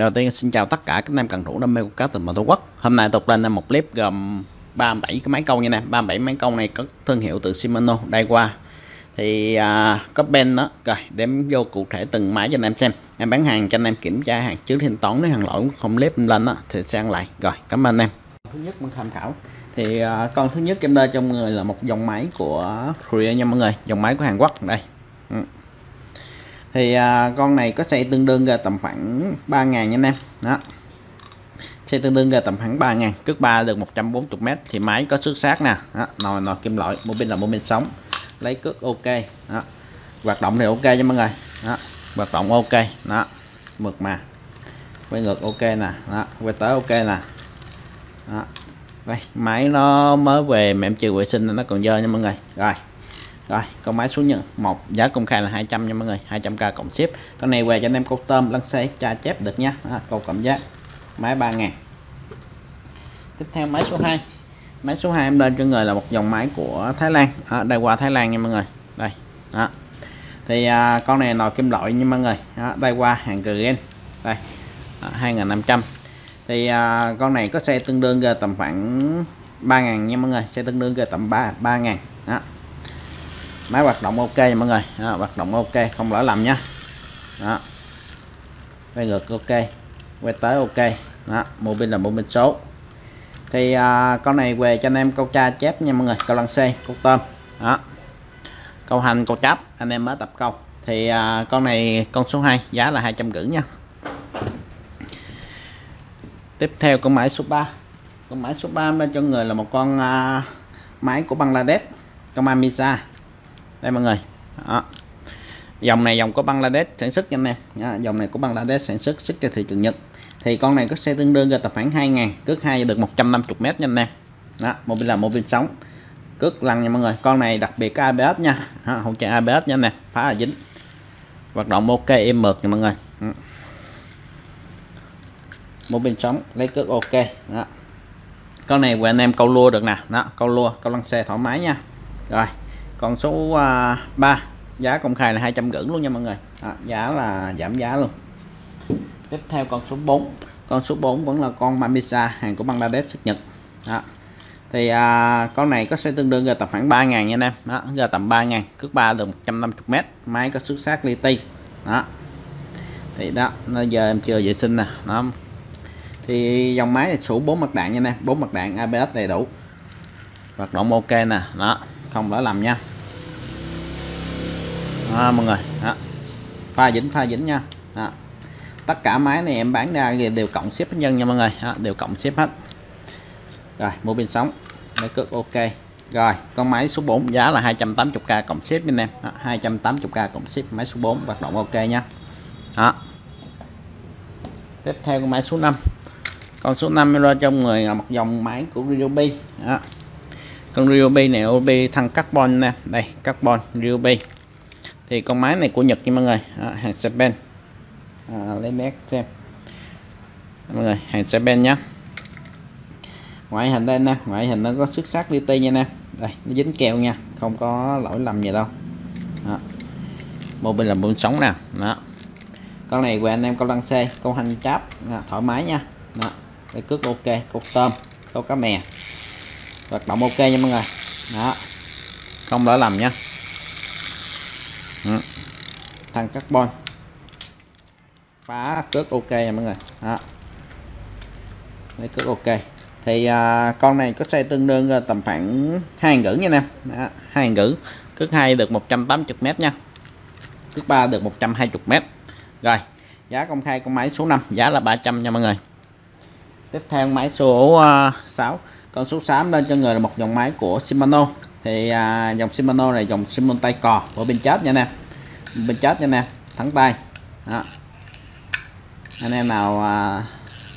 Đầu tiên xin chào tất cả các anh em cần thủ đam mê của cá từ mọi tổ quốc. Hôm nay tục lên một clip gồm 37 cái máy câu nha nè. 37 máy câu này có thương hiệu từ Shimano đây qua. Thì à, có bên đó rồi đếm vô cụ thể từng máy cho anh em xem. Em bán hàng cho anh em kiểm tra hàng trước thanh toán nếu hàng lỗi không clip lên đó thì sang lại. Rồi cảm ơn anh em. Thứ nhất mình tham khảo. Thì à, con thứ nhất em đây trong người là một dòng máy của Korea nha mọi người, dòng máy của Hàn Quốc đây. Ừ thì à, con này có xe tương đương ra tầm khoảng 3 ngàn nha anh em. Đó. Xe tương đương ra tầm khoảng 3 ngàn cước ba được 140m thì máy có xuất sát nè. Đó, nồi nồi kim loại mô pin là mô pin sống lấy cước ok. Đó. hoạt động thì ok nha mọi người. Đó. hoạt động ok. Đó. Mượt mà. Quay ngược ok nè. Đó. Quay tới ok nè. Đó. đây máy nó mới về mà em chưa vệ sinh nó còn dơ nha mọi người. Rồi rồi con máy số nhận một giá công khai là 200 nha mọi người 200k cộng ship. Con này về cho anh em câu tôm lăn xe tra chép được nha. À, câu cảm giác máy 3.000 tiếp theo máy số 2 máy số 2 em lên cho người là một dòng máy của Thái Lan. À, đây qua Thái Lan nha mọi người. Đây đó. Thì à, con này nồi kim loại nha mọi người. Đó, đây qua hàng Green. Đây à, 2500 thì à, con này có xe tương đương tầm khoảng 3.000 nha mọi người xe tương đương tầm 3 3.000 đó máy hoạt động ok nha mọi người. Đó, hoạt động ok không lỡ lầm nhá. Đó. Quay ngược ok quay tới ok. Đó mô pin là mô pin số. Thì à, con này về cho anh em câu tra chép nha mọi người. Câu lăng xe câu tôm. Đó. Câu hành câu chấp anh em mới tập câu. Thì à, con này con số 2 giá là 250 nha. Tiếp theo con máy số 3 con máy số 3 bên cho người là một con à, máy của Bangladesh con Amisa đây mọi người. Đó. dòng này dòng của Bangladesh sản xuất nha anh em. Đó. dòng này của Bangladesh sản xuất xuất cho thị trường Nhật. Thì con này có xe tương đương ra tập khoảng 2 ngàn cước hai được 150 m nha anh em. Đó một bên là một bên sống cước lăn nha mọi người. Con này đặc biệt có ABS nha. Đó, hỗ trợ ABS nha anh em. Phá là dính. Hoạt động ok em mượt nha mọi người. Một bên sống lấy cước ok. Đó. Con này của anh em câu lua được nè. Đó câu lua câu lăn xe thoải mái nha. Rồi còn số à, uh, 3 giá công khai là 250 luôn nha mọi người. À, giá là giảm giá luôn. Tiếp theo con số 4 con số 4 vẫn là con Mamisa hàng của Bangladesh xuất Nhật. Đó. thì à, con này có sẽ tương đương ra tầm khoảng 3 ngàn nha anh em. Đó, ra tầm 3 ngàn cước 3 được 150m máy có xuất sắc li ti. Đó. Thì đó nó giờ em chưa vệ sinh nè. Đó. Thì dòng máy này sủ 4 mặt đạn nha anh em. 4 mặt đạn ABS đầy đủ. Hoạt động ok nè. Đó không lỡ lầm nha. À, mọi người đó. pha dính pha dính nha. Đó. tất cả máy này em bán ra đều cộng xếp nhân nha mọi người. Đó, đều cộng xếp hết. Rồi mua pin sóng máy cước ok. Rồi con máy số 4 giá là 280k cộng xếp anh em. 280k cộng xếp máy số 4 hoạt động ok nha. Đó tiếp theo con máy số 5 con số 5 ra trong người là một dòng máy của Ryobi đó con Ryobi này OB thăng carbon nè. Đây carbon Ryobi thì con máy này của Nhật nha mọi người. À, hàng Japan à, lấy nét xem. Mọi người hàng Japan nhé ngoại hình đây nè ngoại hình nó có xuất sắc li ti nha nè. Đây nó dính keo nha không có lỗi lầm gì đâu. Đó. một bên là bơm sống nè. Đó. Con này của anh em câu lăng xe câu hành cháp. Đó. thoải mái nha. Đó cước ok câu tôm câu cá mè hoạt động ok nha mọi người. Đó. Không lỡ lầm nha. Ừ. Thằng carbon. Phá cước ok nha mọi người. Đó. Lấy cước ok. Thì à, con này có xe tương đương à, tầm khoảng hai ngữ nha em. Hai ngữ. Cước hai được 180 m nha. Cước ba được 120 m rồi giá công khai con máy số 5 giá là 300 nha mọi người. Tiếp theo máy số à, uh, 6 con số 8 lên cho người là một dòng máy của Shimano. Thì à, dòng Shimano này dòng Shimano tay cò ở bên chết nha nè. Bên chết nha nè thắng tay. Đó. anh em nào à,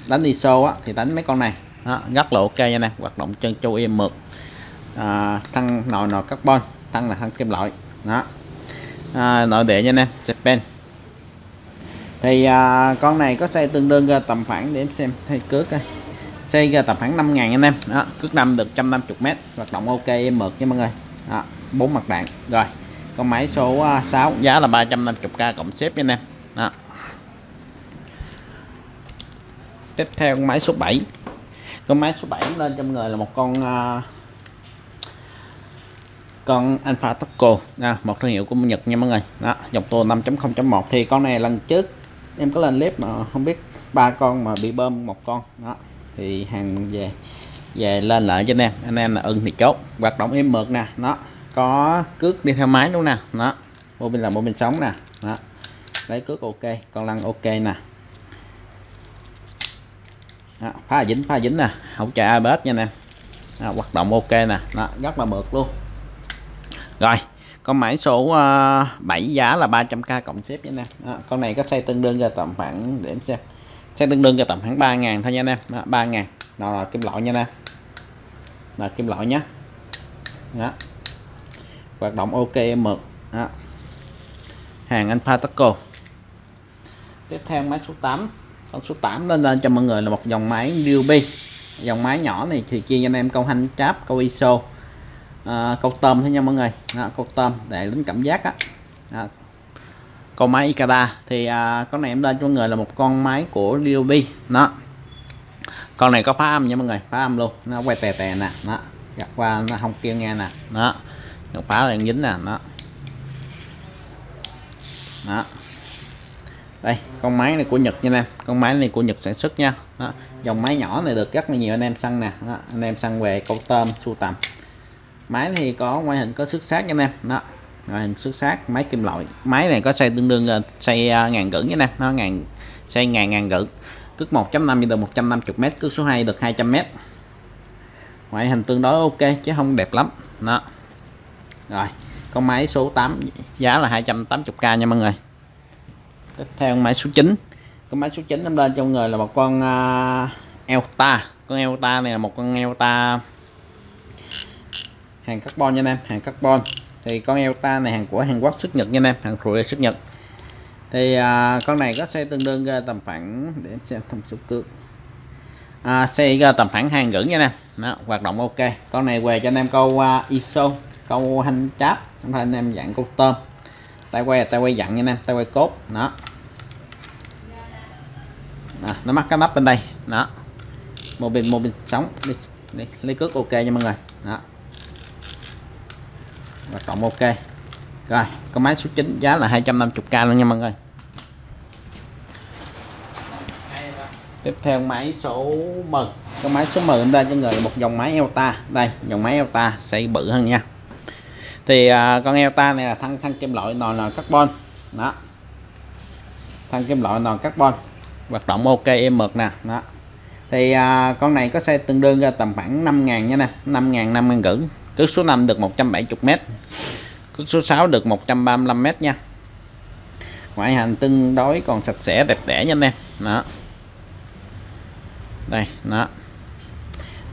đánh đi show á, thì đánh mấy con này. Đó, rất là ok nha nè hoạt động chân châu em mượt. À, thăng nồi nồi carbon thăng là thăng kim loại. Đó. À, nội địa nha nè Japan. Thì à, con này có xe tương đương tầm khoảng để em xem thay cước coi xây tầm khoảng 5 ngàn anh em. Đó cước năm được 150 m hoạt động ok em mượt nha mọi người. Đó, bốn mặt đạn. Rồi con máy số à, 6 giá là 350k cộng xếp nha anh em. Đó. Tiếp theo con máy số 7 con máy số 7 lên cho mọi người là một con uh, con Alpha Taco. À, một thương hiệu của Nhật nha mọi người. Đó dòng tua 5.0.1 thì con này lần trước em có lên clip mà không biết ba con mà bị bơm một con. Đó thì hàng về về lên lại cho anh em. Anh em là ưng thì chốt. Hoạt động êm mượt nè. Nó có cước đi theo máy luôn nè. Nó mô bên là mô bên sống nè. Đó. Lấy cước ok. Con lăn ok nè. Đó, phá dính phá dính nè. Không chạy ABS nha anh em. Đó, hoạt động ok nè. Đó, rất là mượt luôn. Rồi con máy số ờ, uh, 7 giá là 300k cộng xếp nha anh em. Con này có xây tương đương ra tầm khoảng để em xem sẽ tương đương cho tầm khoảng 3.000 thôi nha anh em. Đó, 3.000 đó là kim loại nha anh em. Là kim loại nhé đó. Hoạt động ok mượt đó. hàng anh Pataco. Tiếp theo máy số 8 con số 8 lên lên cho mọi người là một dòng máy newbie. Dòng máy nhỏ này thì chia cho anh em câu hành cháp câu ISO. À, câu tôm thôi nha mọi người. Đó, câu tôm để lính cảm giác á. Đó con máy Ikada thì à, con này em lên cho mọi người là một con máy của Ryobi nó con này có phá âm nha mọi người phá âm luôn. Nó quay tè tè nè nó gặp qua nó không kêu nghe nè đó. Phá là dính nè nó đó. Đây con máy này của Nhật nha anh em. Con máy này của Nhật sản xuất nha. Đó. dòng máy nhỏ này được rất là nhiều anh em săn nè. Đó. anh em săn về câu tôm sưu tầm. Máy thì có ngoại hình có xuất sắc nha anh em. Đó rồi, hình xuất sắc. Máy kim loại. Máy này có xây tương đương ờ, xây ờ, ngàn gửi như anh nó ngàn xây ngàn ngàn gửi cước 1.5 được 150 m cước số 2 được 200 m ngoại hình tương đối ok chứ không đẹp lắm. Đó. Rồi con máy số 8 giá là 280k nha mọi người. Tiếp theo máy số 9 con máy số 9 em lên cho người là một con uh, Elta. Con Elta này là một con Elta hàng carbon nha anh em hàng carbon thì con Elta này hàng của Hàn Quốc xuất Nhật nha anh em hàng Korea xuất Nhật thì à, con này có xe tương đương ra tầm khoảng để xem thông số cước à, xe ra tầm khoảng hàng gửi nha anh em đó, hoạt động ok con này về cho anh em câu uh, ISO câu hành cháp không phải anh em dạng câu tôm tay quay là tay quay dặn nha anh em tay quay cốt đó nó mắc cái nắp bên đây đó một bên một bên sống đi, đi lấy cước ok nha mọi người đó và cộng ok. Rồi con máy số 9 giá là 250k luôn nha mọi người. Tiếp theo máy số 10 cái máy số 10 em đây cho người một dòng máy Elta. Đây dòng máy Elta sẽ bự hơn nha. Thì à, con Elta này là thăng thăng kim loại nồi nồi carbon. Đó. Thăng kim loại nồi carbon. Hoạt động ok em mượt nè. Đó. Thì à, con này có xe tương đương ra tầm khoảng 5.000 nha nè. 5.000 năm ngàn gửi cước số 5 được 170m cước số 6 được 135m nha. Ngoại hình tương đối còn sạch sẽ đẹp đẽ nha anh em. Đó. Đây đó.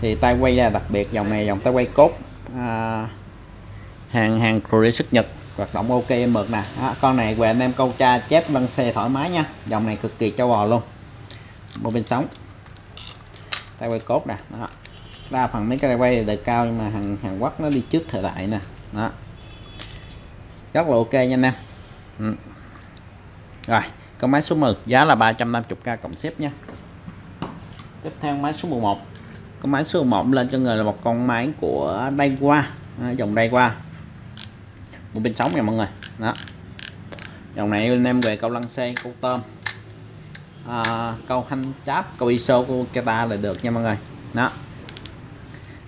Thì tay quay là đặc biệt dòng này dòng tay quay cốt. À, hàng hàng Korea xuất Nhật. Hoạt động ok mượt nè. Đó, con này về anh em câu cha chép lăn xe thoải mái nha. Dòng này cực kỳ châu bò luôn. Một bên sống tay quay cốt nè đó đa phần mấy cái quay đời cao nhưng mà hàng Hàn Quốc nó đi trước thời đại nè. Đó. Rất là ok nha anh em. Ừ. rồi con máy số 10 giá là 350k cộng xếp nha. Tiếp theo máy số 11 con máy số 11 lên cho người là một con máy của Daiwa à, dòng Daiwa. Một bên sóng nha mọi người. Đó. Dòng này anh em về câu lăng xe câu tôm. À, câu hành cháp câu iso câu keta là được nha mọi người. Đó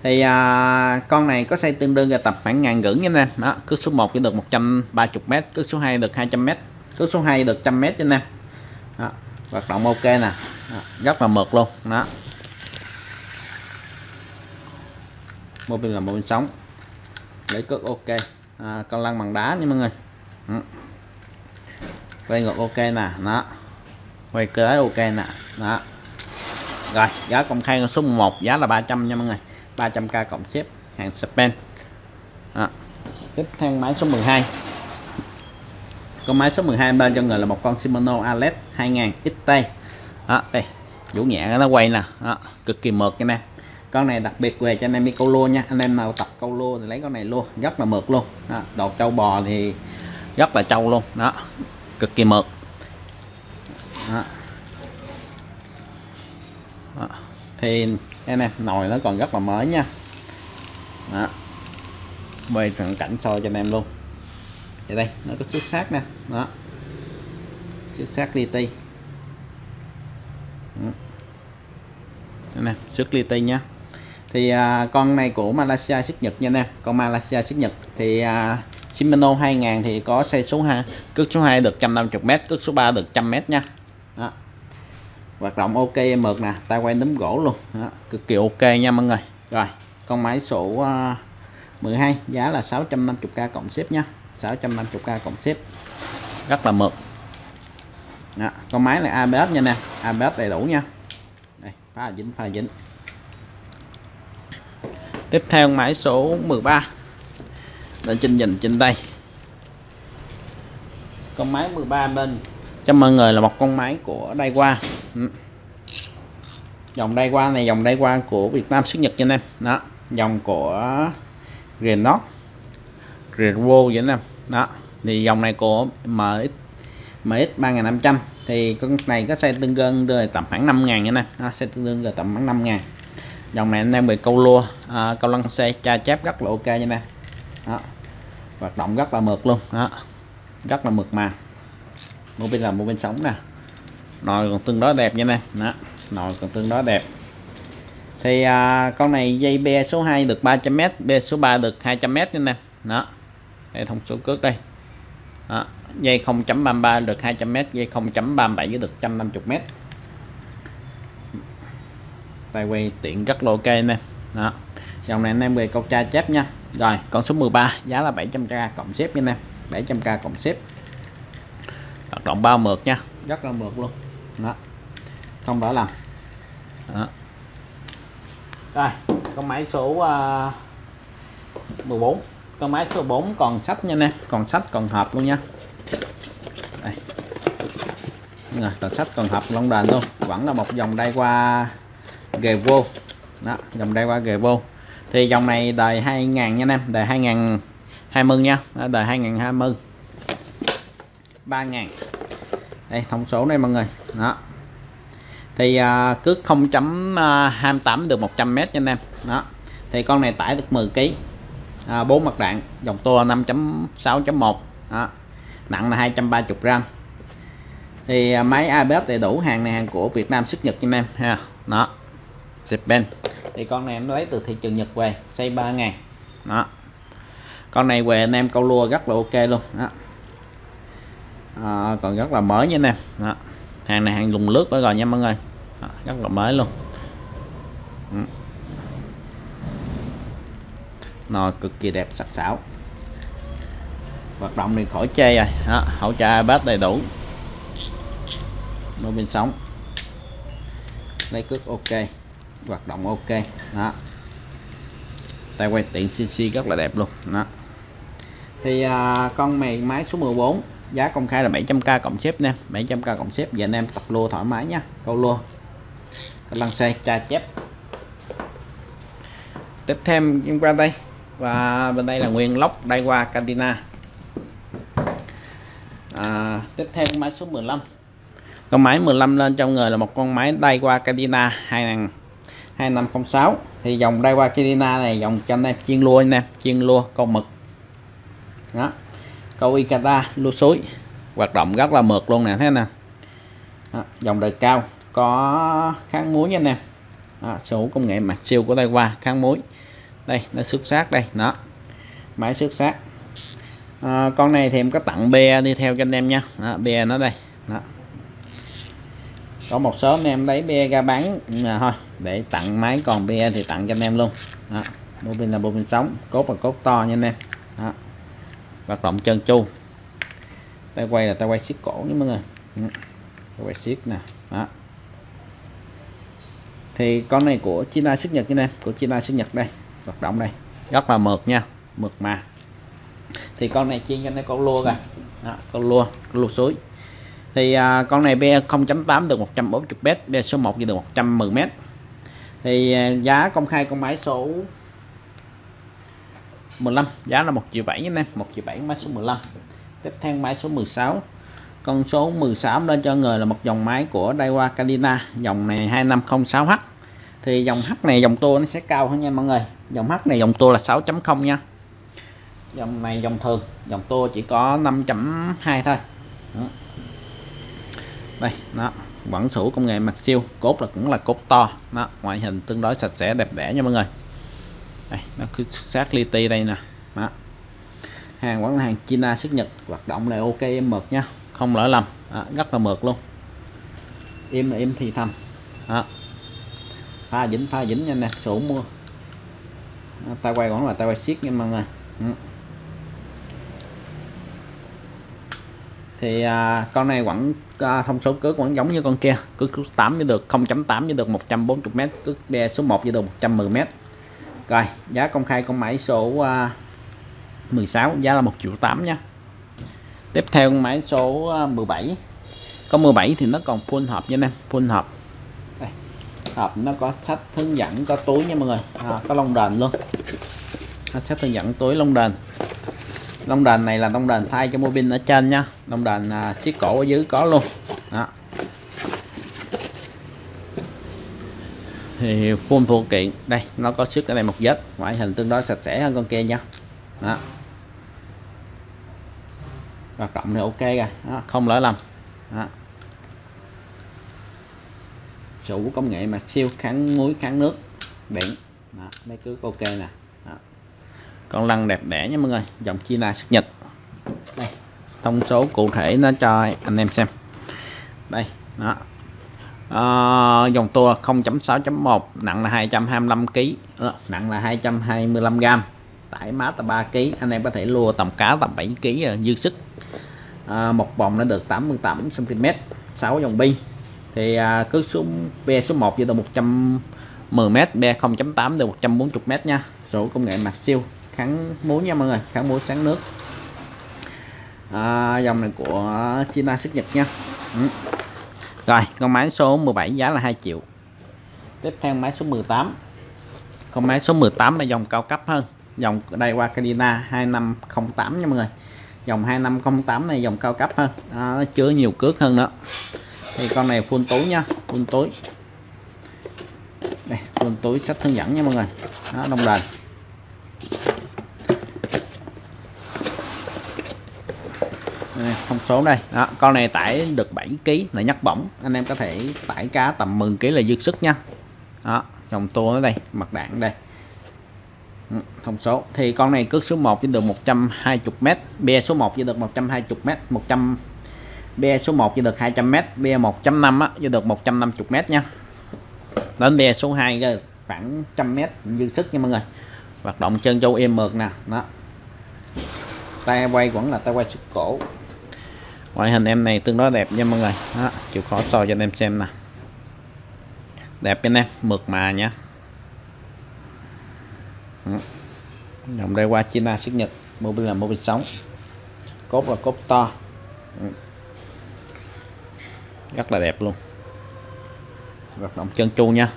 thì à, con này có xây tương đương là tập khoảng ngàn gửi nha anh đó cước số 1 chỉ được 130m cước số 2 được 200m cước số 2 được 100m cho anh em. Đó, hoạt động ok nè. Đó, rất là mượt luôn. Đó. Mô bên là mô bên sống lấy cước ok. À, con lăn bằng đá nha mọi người. Đó. quay ngược ok nè. Đó. Quay kế ok nè. Đó. Rồi giá công khai số 1 giá là 300 nha mọi người. 300k cộng xếp hàng span. À, tiếp theo máy số 12 con máy số 12 bên cho người là một con Shimano Alex 2000 XT đó đây vũ nhẹ nó quay nè. Đó, cực kỳ mượt nha em. Con này đặc biệt về cho anh em đi câu lô nha. Anh em nào tập câu lô thì lấy con này luôn rất là mượt luôn. Đó, đồ trâu bò thì rất là trâu luôn. Đó cực kỳ mượt. Đó. đó. thì đây nè nồi nó còn rất là mới nha. Đó. Quay cận cảnh soi cho anh em luôn. Thì đây nó có xuất sắc nè. Đó. Xuất sắc li ti. Nè xuất li ti nhá thì à, con này của Malaysia xuất Nhật nha anh em. Con Malaysia xuất Nhật thì à, Shimano 2000 thì có xe số 2 cước số 2 được 150m cước số 3 được 100m nha hoạt động ok em mượt nè tay quay núm gỗ luôn. Đó. cực kỳ ok nha mọi người. Rồi con máy số à, uh, 12 giá là 650k cộng ship nha. 650k cộng ship. Rất là mượt. Đó. con máy này ABS nha nè ABS đầy đủ nha. Đây pha dính pha dính. Tiếp theo máy số 13 để trình nhìn trên đây. Con máy 13 bên. Cho mọi người là một con máy của Daiwa. Ừ. dòng đai qua này dòng Daiwa của Việt Nam xuất Nhật cho anh em. Đó dòng của Renault Renault vậy anh em. Đó thì dòng này của MX MX 3500 thì con này có xe tương đương rơi tầm khoảng 5 ngàn nha nè đó, xe tương đương rơi tầm khoảng 5 ngàn. Dòng này anh em bị câu lua à, câu lăng xe cha chép rất là ok nha nè đó hoạt động rất là mượt luôn. Đó rất là mượt mà. Một bên là một bên sống nè nồi còn tương đối đẹp nha nè đó nồi còn tương đối đẹp. Thì à, con này dây be số 2 được 300m be số 3 được 200m nha nè đó đây thông số cước đây. Đó. dây 0.33 được 200m dây 0.37 được 150m tay quay tiện rất là ok nè. Đó dòng này anh em về câu tra chép nha. Rồi con số 13 giá là 700k cộng xếp nha em 700k cộng xếp. Hoạt động bao mượt nha. Rất là mượt luôn đó. Không đỡ làm. Đó. rồi con máy số uh, 14 con máy số 4 còn sách nha nè còn sách còn hộp luôn nha. Đây. Rồi còn sách còn hộp lông đền luôn. Vẫn là một dòng đây qua ghề vô đó dòng đây qua ghề vô thì dòng này đời 2000 nha anh em đời 2020 nha. Đời 2020 3000 đây thông số đây mọi người. Đó. Thì à, cứ 0.28 à, được 100m cho anh em. Đó. Thì con này tải được 10 kg à, 4 mặt đạn dòng tua 5.6.1 đó. Nặng là 230 gram. Thì à, máy ABS đầy đủ hàng này hàng của Việt Nam xuất Nhật cho anh em ha. Đó. Japan thì con này em lấy từ thị trường Nhật về xây 3 ngàn đó. Con này về anh em câu lua rất là ok luôn. Đó à, còn rất là mới nha anh em. Đó. hàng này hàng dùng lướt phải rồi nha mọi người. Đó, rất là mới luôn. Ừ. Nồi cực kỳ đẹp sạch sảo hoạt động thì khỏi chê rồi. Đó, hỗ trợ bát đầy đủ. Bên sống. Lấy cước ok. Hoạt động ok. Đó. Tay quay tiện CC rất là đẹp luôn. Đó. Thì à, con mày máy số 14 giá công khai là 700k cộng xếp nè 700k cộng xếp giờ anh em tập lô thoải mái nha. Câu lô. Lăn lăng xe tra chép. Tiếp thêm liên quan đây. Và bên đây là nguyên lốc đai qua Cantina. À, tiếp theo con máy số 15 con máy 15 lên trong người là một con máy đai qua Cantina 2506 thì dòng đai qua Cantina này dòng cho anh em chiên lua anh em chiên lua câu mực. Đó. Ikata lua suối hoạt động rất là mượt luôn nè thế nè đó, dòng đời cao có kháng muối nha anh em đó, số công nghệ mặt siêu của Daiwa kháng muối đây nó xuất sắc đây đó máy xuất sắc à, con này thì em có tặng be đi theo cho anh em nha đó, be nó đây đó có một số anh em lấy be ra bán mà thôi để tặng máy còn be thì tặng cho anh em luôn đó. bô pin là bô pin sống cốt là cốt to nha anh em đó hoạt động chân chu. Tay quay là tay quay siết cổ nha mọi người. Ừ. Tay quay siết nè. Đó. Thì con này của China xuất Nhật nha em của China xuất Nhật đây hoạt động đây. Rất là mượt nha mượt mà. Thì con này chiên cho nó con lua kìa. Đó, con lua con lua suối. Thì à, con này be 0.8 được 140 m be số 1 thì được 110 m thì à, giá công khai con máy số 15 giá là 1 triệu 7 nha em 1 triệu 7 máy số 15 tiếp theo máy số 16 con số 16 lên cho người là một dòng máy của Daiwa Kalina dòng này 2506H thì dòng H này, dòng tua nó sẽ cao hơn nha mọi người. Dòng H này, dòng tua là 6.0 nha. Dòng này, dòng thường, dòng tua chỉ có 5.2 thôi. Đó. đây nó vẫn sủ công nghệ mặt siêu, cốt là cũng là cốt to. Nó ngoại hình tương đối sạch sẽ, đẹp đẽ nha mọi người đây nó cứ sát li ti đây nè. Đó. Hàng quán hàng China xuất Nhật hoạt động là ok em mượt nha. Không lỡ lầm. Đó, rất là mượt luôn. Im là im thì thầm. Đó. pha dính pha dính nha nè sổ mua. Ta quay vẫn là ta quay siết nha mọi người. Ừ. Thì à, con này vẫn à, thông số cước vẫn giống như con kia. Cước 8 như được 0.8 như được 140m cước đe số 1 như được 110m rồi giá công khai con máy số à, 16 giá là 1 triệu 8 nha. Tiếp theo con máy số 17 à, có 17 thì nó còn full hộp nha em full hộp. Đây. hộp nó có sách hướng dẫn có túi nha mọi người. À, có lông đền luôn. Sách hướng dẫn túi lông đền. Lông đền này là lông đền thay cho mô pin ở trên nha. Lông đền à, siết cổ ở dưới có luôn đó thì full phụ kiện đây nó có sức ở đây một vết ngoại hình tương đối sạch sẽ hơn con kia nha. Đó. Và cộng thì ok rồi đó, không lỡ lầm. Đó. sủ công nghệ mà siêu kháng muối kháng nước điện đó, mấy cứ ok nè. Đó. con lăn đẹp đẽ nha mọi người dòng China xuất nhật đây thông số cụ thể nó cho anh em xem. Đây đó à, dòng tua 0.6.1 nặng là 225 kg ờ, nặng là 225 g tải má tầm 3 kg anh em có thể lua tầm cá tầm 7 kg ờ, dư sức. À, một vòng nó được 88 cm 6 dòng bi. Thì à, cứ xuống be số 1 với tầm 110 m be 0.8 được 140 m nha. Số công nghệ mặt siêu kháng muối nha mọi người kháng muối sáng nước. À, dòng này của China xuất Nhật nha. Ừ rồi con máy số 17 giá là 2 triệu. Tiếp theo máy số 18 con máy số 18 là dòng cao cấp hơn. Dòng đây qua Cadena 2508 nha mọi người. Dòng 2508 này dòng cao cấp hơn. À, nó chứa nhiều cước hơn nữa. Thì con này full túi nha full túi. Đây full túi sách hướng dẫn nha mọi người. Đó, đồng đền. Thông số đây. Đó, con này tải được 7 kg là nhắc bổng. Anh em có thể tải cá tầm 10 kg là dư sức nha. Đó dòng tua ở đây mặt đạn đây. Ừ, thông số. Thì con này cước số 1 chỉ được 120m bia số 1 chỉ được 120m 100 be số 1 chỉ được 200m be 1.5 á chỉ được 150m nha. Đến bia số 2 rồi khoảng 100m dư sức nha mọi người. Hoạt động chân châu em mượt nè. Đó. Tay quay vẫn là tay quay sức cổ ngoại hình em này tương đối đẹp nha mọi người. Đó, chịu khó soi cho anh em xem nè. Đẹp anh em mượt mà nhá dòng đây qua China xuất Nhật mobile là mobile sống cốt là cốt to. Rất là đẹp luôn. Hoạt động chân chu nha.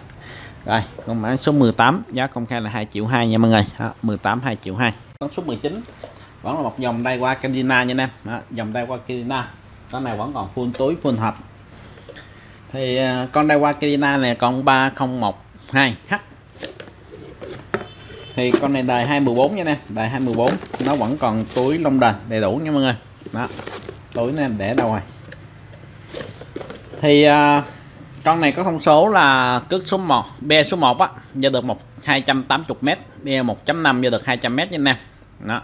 Rồi con mã số 18 giá công khai là 2 triệu 2 nha mọi người. Đó, 18 2 triệu 2 con số 19 vẫn là một dòng tay qua Candina nha anh em. Đó, dòng tay qua Candina con này vẫn còn full túi full hộp. Thì à, con đây qua Candina này con 3012H thì con này đời 214 nha anh em. Đời 214 nó vẫn còn túi lông đền đầy đủ nha mọi người. Đó túi anh em để đâu rồi? Thì uh, con này có thông số là cước số 1 be số 1 á ra được một 280m be 1.5 ra được 200m nha anh em. Đó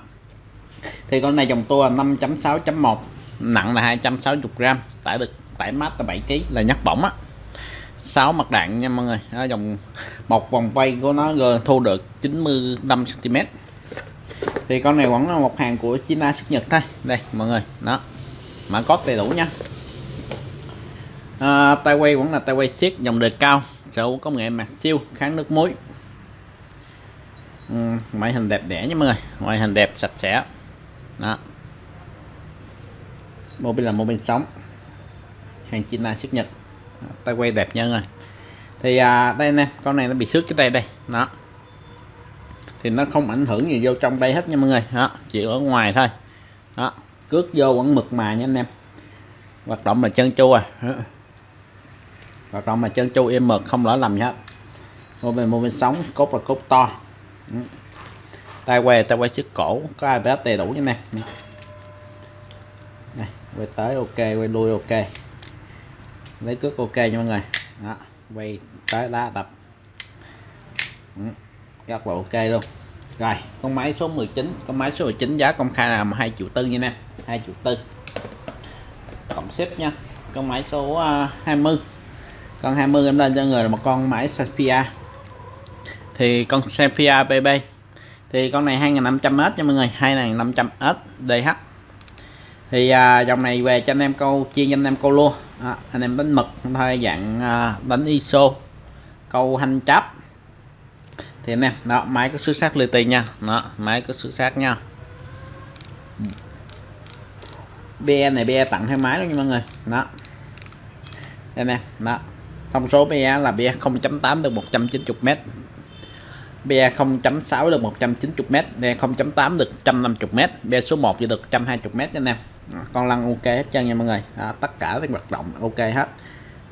thì con này dòng tua 5.6.1 nặng là 260g tải được tải mát là 7 kg là nhắc bỏng á. 6 mặt đạn nha mọi người. Đó, dòng một vòng quay của nó thu được 95 cm thì con này vẫn là một hàng của China xuất Nhật thôi. Đây mọi người. Đó. Mã code đầy đủ nha. À, tay quay vẫn là tay quay siết dòng đời cao sở hữu công nghệ mặt siêu kháng nước muối. Ừ, ngoại hình đẹp đẽ nha mọi người. Ngoại hình đẹp sạch sẽ đó. Bên là mobile sống. Hàng China xuất Nhật. Tay quay đẹp nhân rồi. Thì à, đây nè con này nó bị xước cái tay đây. Đó. Thì nó không ảnh hưởng gì vô trong đây hết nha mọi người. Đó chỉ ở ngoài thôi. Đó cước vô vẫn mực mà nha anh em. Hoạt động là chân chu à. Hoạt động là chân chu im mực không lỡ lầm nhá hết. Mô bên mô bên sống cốt là cốt to tay quay tay quay sức cổ. Có ai ABS đầy đủ như này này quay tới ok, quay lui ok. Lấy cước ok nha mọi người. Đó, quay tới đá tập. Ừ, Rất là ok luôn. Rồi, con máy số 19 con máy số 19 giá công khai là 2 triệu tư nha em 2 triệu tư. Cộng xếp nha. Con máy số à, 20 con 20 em lên cho người là một con máy Sapphire thì con Sapphire BB thì con này 2500S nha mọi người 2500S DH thì à, dòng này về cho anh em câu chiên cho anh em câu luôn à, anh em đánh mực thôi dạng à, đánh ISO. Câu hành chắp thì anh em đó máy có xuất sắc li ti nha. Đó máy có xuất sắc nha. BE này BE tặng theo máy luôn nha mọi người. Đó. Đây nè đó. Thông số BE là BE 0.8 được 190m BE 0.6 được 190m BE 0.8 được 150m BE số 1 chỉ được 120m nha anh em. À, con lăn ok hết trơn nha mọi người. À, tất cả các hoạt động ok hết.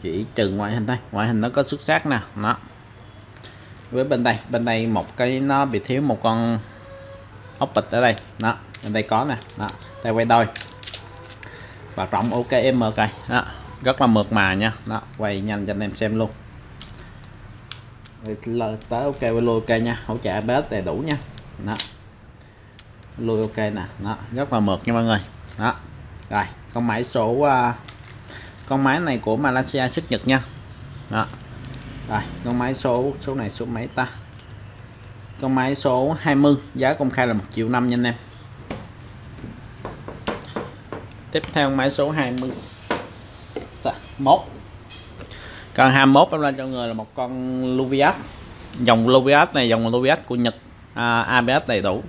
Chỉ trừ ngoại hình thôi. Ngoại hình nó có xuất sắc nè. Nó với bên đây bên đây một cái nó bị thiếu một con ốc bịch ở đây. Đó bên đây có nè. Đó đây quay đôi. Hoạt động ok em ok đó rất là mượt mà nha. Đó quay nhanh cho anh em xem luôn tới ok với lôi ok nha. Hỗ trợ bé đầy đủ nha. Đó. Lôi ok nè. Đó rất là mượt nha mọi người. Đó. Rồi con máy số uh, con máy này của Malaysia xuất Nhật nha. Đó. Rồi con máy số số này số mấy ta? Con máy số 20 giá công khai là một triệu năm nha anh em. Tiếp theo máy số 20 mốt con 21 em lên cho người là một con Luvias. Dòng Luvias này dòng Luvias của Nhật. À, ABS đầy đủ.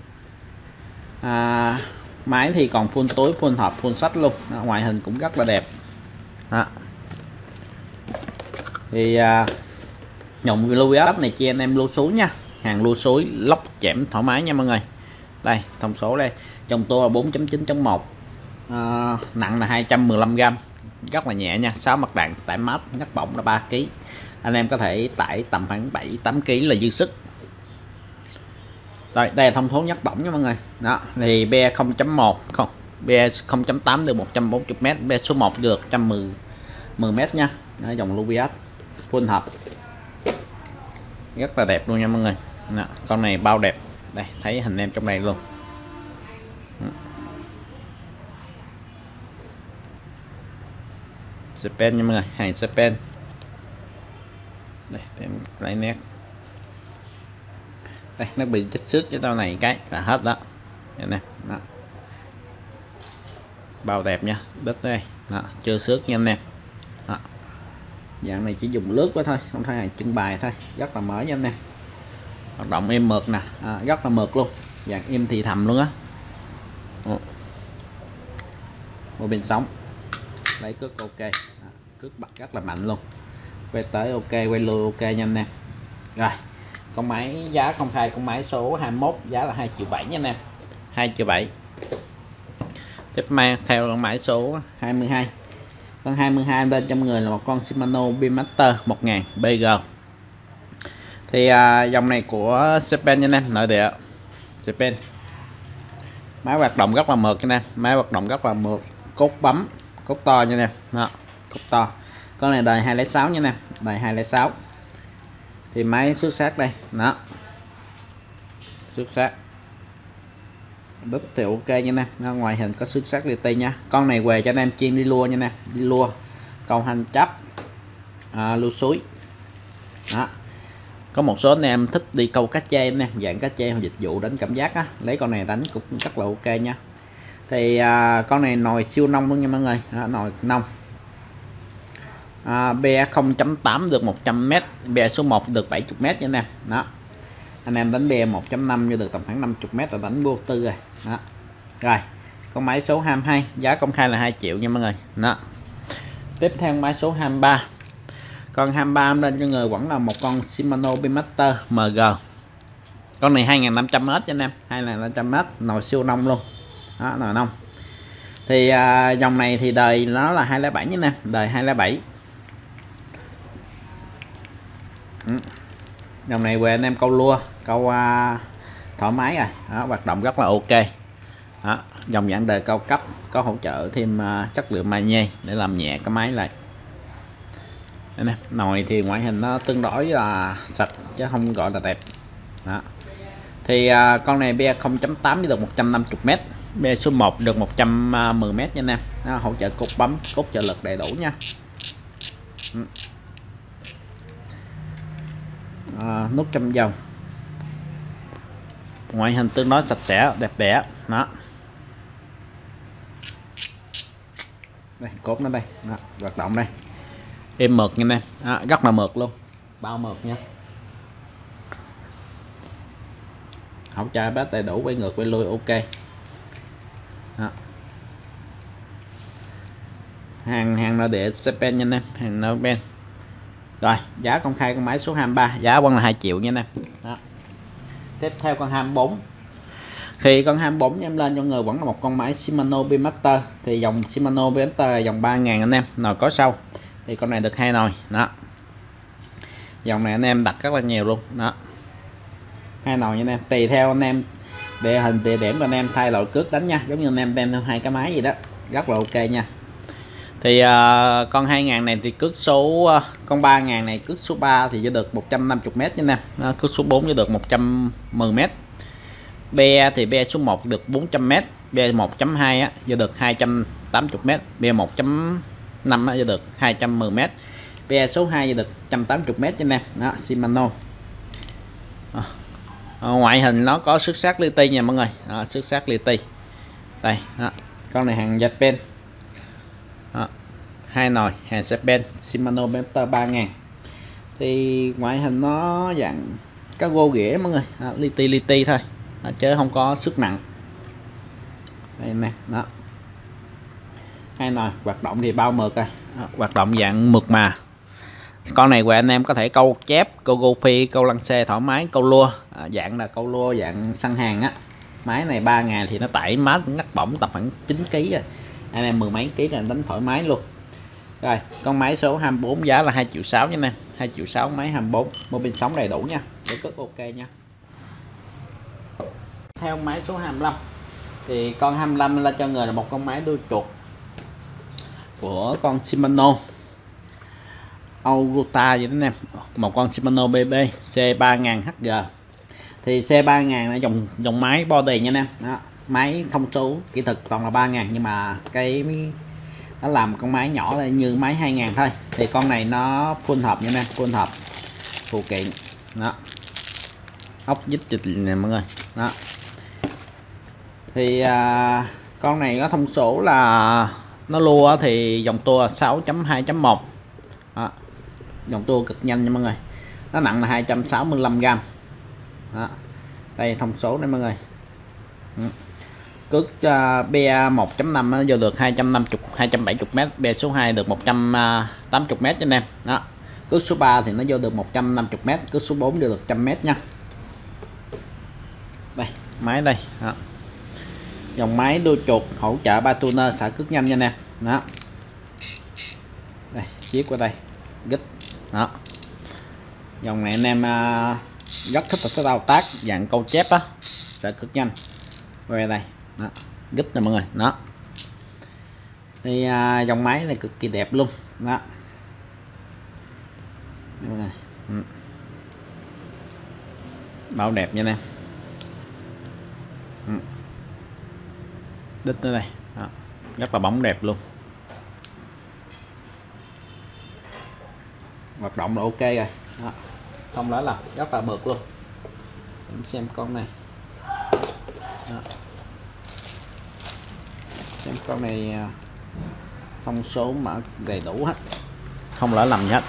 À, máy thì còn full túi full hộp full sách luôn. À, ngoại hình cũng rất là đẹp. À. thì à, dòng Luvias này chia anh em lưu suối nha. Hàng lưu suối lóc chẻm thoải mái nha mọi người. Đây thông số đây. Trong tua là 4.9.1 à, nặng là 215g rất là nhẹ nha 6 mặt đạn tải mát nhắc bổng là 3 kg anh em có thể tải tầm khoảng 7 8 kg là dư sức. Rồi đây là thông số nhắc bổng nha mọi người. Đó thì be 0.1 không be 0.8 được 140m be số 1 được 110 10m nha. Đó, dòng Luvias full hợp. Rất là đẹp luôn nha mọi người. Đó, con này bao đẹp. Đây thấy hình em trong này luôn. Japan nha mọi người hàng Japan. Đây em lấy nét. Đây nó bị chích xước cho tao này cái là hết đó. Đây nè đó. bao đẹp nha đất đây. Đó. chưa xước nha anh em đó. dạng này chỉ dùng lướt quá thôi không thay hàng trưng bài thôi. Rất là mở nha anh em hoạt động em mượt nè. À, rất là mượt luôn. Dạng im thì thầm luôn á. Một bên sóng lấy cước ok. À, cước bật rất là mạnh luôn. Quay tới ok quay lui ok nha anh em. Rồi con máy giá công khai con máy số 21 giá là 2 triệu 7 nha anh em. 2 triệu 7 tiếp mang theo con máy số 22 con 22 bên trong người là một con Shimano Beemaster 1000 BG thì à, dòng này của Japan nha anh em nội địa. Japan. Máy hoạt động rất là mượt nha anh em. Máy hoạt động rất là mượt cốt bấm cốc to nha nè. Đó, cốc to. Con này đời 206 nha nè. Đời 206 thì máy xuất sắc đây. Đó. Xuất sắc. Đứt thì ok nha nè. Nó ngoài hình có xuất sắc li ti nha. Con này về cho anh em chiên đi lua nha nè. Đi lua. Cầu hành chấp. À, lưu suối. Đó. Có một số anh em thích đi câu cá chê nè. Dạng cá chê hoặc dịch vụ đánh cảm giác á. Lấy con này đánh cũng rất là ok nha thì à, con này nồi siêu nông luôn nha mọi người. À, nồi nông. À, bè 0.8 được 100m bè số 1 được 70m nha anh em. Đó. Anh em đánh bè 1.5 như được tầm khoảng 50m là đánh vô tư rồi. Đó. Rồi con máy số 22 giá công khai là 2 triệu nha mọi người. Đó. Tiếp theo máy số 23 con 23 lên cho người vẫn là một con Shimano Bimaster MG con này 2.500m cho anh em 2.500m nồi siêu nông luôn đó là nông. Thì à, dòng này thì đời nó là 207 nha nè đời 207 ừ. dòng này về anh em câu lua câu à, thoải mái rồi. Đó, hoạt động rất là ok. Đó, dòng dạng đời cao cấp có hỗ trợ thêm à, chất lượng magie để làm nhẹ cái máy lại. Đây nè nồi thì ngoại hình nó tương đối là sạch chứ không gọi là đẹp. Đó. Thì à, con này bia 0.8 được 150 m B số 1 được 110 m nha nè nó hỗ trợ cốt bấm cốt trợ lực đầy đủ nha. Ừ. À, nút châm dầu ngoại hình tương đối sạch sẽ đẹp đẽ. Đó. Đây cốt nó đây. Đó, hoạt động đây. Em mượt nha em. À, rất là mượt luôn. Bao mượt nha. Hỗ trợ bát đầy đủ quay ngược quay lui ok đó. hàng hàng nội địa Japan nha em, hàng nội bên rồi, giá công khai con máy số 23 giá vẫn là 2 triệu nha em. Đó. tiếp theo con 24 thì con 24 em, lên cho người vẫn là một con máy Shimano bimaster thì dòng Shimano bimaster là dòng 3000 anh em, nồi có sâu. Thì con này được hai nồi, đó. Dòng này anh em đặt rất là nhiều luôn, đó. Hai nồi nha anh em, tùy theo anh em địa hình địa điểm anh em thay loại cước đánh nha. Giống như anh em đem theo hai cái máy gì đó. Rất là ok nha. Thì uh, con 2000 này thì cước số uh, con 3000 này cước số 3 thì sẽ được 150m nha anh em. À, cước số 4 sẽ được 110m be thì be số 1 được 400m be 1.2 á giờ được 280m be 1.5 á giờ được 210m be số 2 giờ được 180m nha em. Đó Shimano. À, Ờ, ngoại hình nó có xuất sắc li ti nha mọi người. Đó, xuất sắc li ti. Đây đó. con này hàng Japan. Đó. hai nồi hàng Japan Shimano Mentor 3000 thì ngoại hình nó dạng cá gô ghẻ mọi người. Đó, li ti li ti thôi. Đó, chứ không có sức nặng. Đây nè đó. Hai nồi hoạt động thì bao mượt à. rồi hoạt động dạng mượt mà con này của anh em có thể câu chép câu gô phi câu lăng xe thoải mái câu lua. À, dạng là câu lua dạng săn hàng á. Máy này 3 ngày thì nó tải mát ngắt bỏng tầm khoảng 9 kg rồi. Anh em mười mấy ký là đánh thoải mái luôn. Rồi con máy số 24 giá là 2 triệu 6 nha anh em. 2 triệu 6 máy 24 mô pin sóng đầy đủ nha. Để cất ok nha. Theo máy số 25 thì con 25 là cho người là một con máy đuôi chuột của con Shimano. Augusta vậy đó anh em. Một con Shimano BB C3000HG thì C3000 là dòng dòng máy body nha anh em. Đó. máy thông số kỹ thuật toàn là 3000 nhưng mà cái nó làm con máy nhỏ là như máy 2000 thôi. Thì con này nó full hợp nha anh em full hợp phụ kiện. Đó. Ốc dít chịch nè mọi người. Đó. Thì à, con này có thông số là nó lua thì dòng tua 6.2.1 dòng tua cực nhanh nha mọi người. Nó nặng là 265 gram. Đó. đây thông số đây mọi người. Ừ. cước uh, BA 1.5 nó vô được 250 270 m BA số 2 được 180 m cho anh em. Đó. Cước số 3 thì nó vô được 150 m cước số 4 vô được 100 m nha. Đây máy đây. Đó. dòng máy đua chuột hỗ trợ ba tuner xả cước nhanh nha anh em. Đó. Đây chiếc qua đây. Gích đó. Dòng này anh em à, rất thích cái thao tác dạng câu chép á sẽ cực nhanh. Quay đây. Đó. Gít nè mọi người. Đó. Thì à, dòng máy này cực kỳ đẹp luôn. Đó. Ừ. Bao đẹp nha nè ừ. đít tới đây. Đó. rất là bóng đẹp luôn. Hoạt động là ok rồi dạ. đó. không nói là rất là mượt luôn em xem con này đó. xem con này à, thông số mở đầy đủ hết không lỡ lầm hết